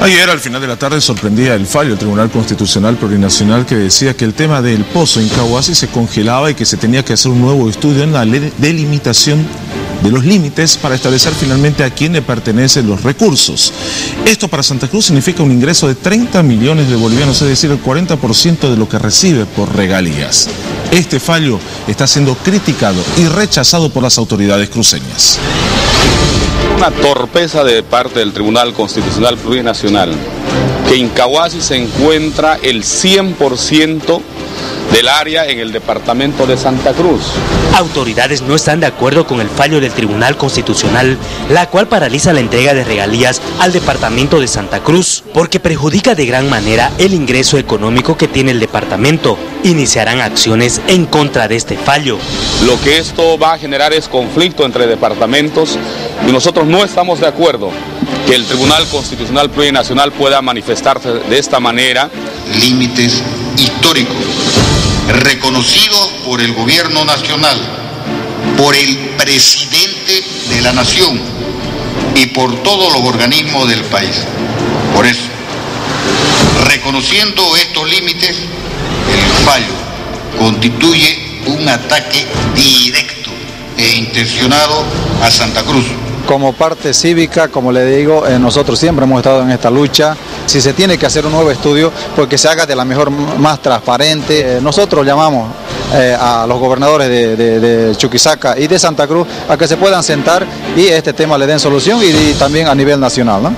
Ayer al final de la tarde sorprendía el fallo del Tribunal Constitucional Plurinacional que decía que el tema del pozo en Cahuasi se congelaba y que se tenía que hacer un nuevo estudio en la delimitación de los límites para establecer finalmente a quién le pertenecen los recursos. Esto para Santa Cruz significa un ingreso de 30 millones de bolivianos, es decir, el 40% de lo que recibe por regalías. Este fallo está siendo criticado y rechazado por las autoridades cruceñas una torpeza de parte del Tribunal Constitucional Plurinacional que en Cahuasi se encuentra el 100% del área en el departamento de Santa Cruz. Autoridades no están de acuerdo con el fallo del Tribunal Constitucional, la cual paraliza la entrega de regalías al departamento de Santa Cruz, porque perjudica de gran manera el ingreso económico que tiene el departamento. Iniciarán acciones en contra de este fallo. Lo que esto va a generar es conflicto entre departamentos y nosotros no estamos de acuerdo que el Tribunal Constitucional Plurinacional pueda manifestarse de esta manera. Límites históricos reconocidos por el gobierno nacional, por el presidente de la nación y por todos los organismos del país. Por eso, reconociendo estos límites, el fallo constituye un ataque directo e intencionado a Santa Cruz como parte cívica, como le digo, eh, nosotros siempre hemos estado en esta lucha. Si se tiene que hacer un nuevo estudio, pues que se haga de la mejor, más transparente. Eh, nosotros llamamos eh, a los gobernadores de, Chuquisaca y de Santa Cruz a que se puedan sentar y este tema le den solución y, también a nivel nacional.